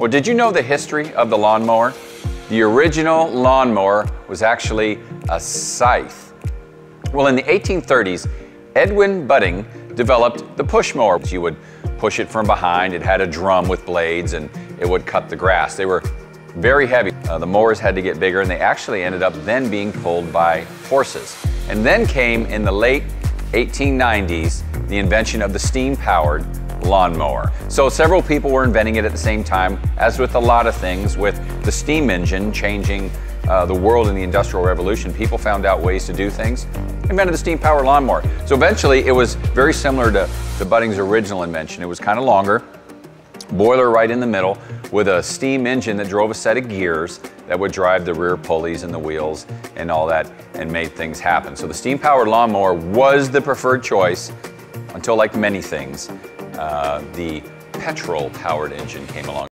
Well, did you know the history of the lawnmower? The original lawnmower was actually a scythe. Well, in the 1830s, Edwin Budding developed the push mower. You would push it from behind. It had a drum with blades and it would cut the grass. They were very heavy. Uh, the mowers had to get bigger and they actually ended up then being pulled by horses. And then came in the late 1890s the invention of the steam powered lawnmower. So several people were inventing it at the same time, as with a lot of things, with the steam engine changing uh, the world in the Industrial Revolution, people found out ways to do things, invented the steam powered lawnmower. So eventually it was very similar to, to Budding's original invention. It was kind of longer, boiler right in the middle, with a steam engine that drove a set of gears that would drive the rear pulleys and the wheels and all that and made things happen. So the steam powered lawnmower was the preferred choice until like many things, uh, the petrol powered engine came along.